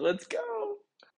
let's go.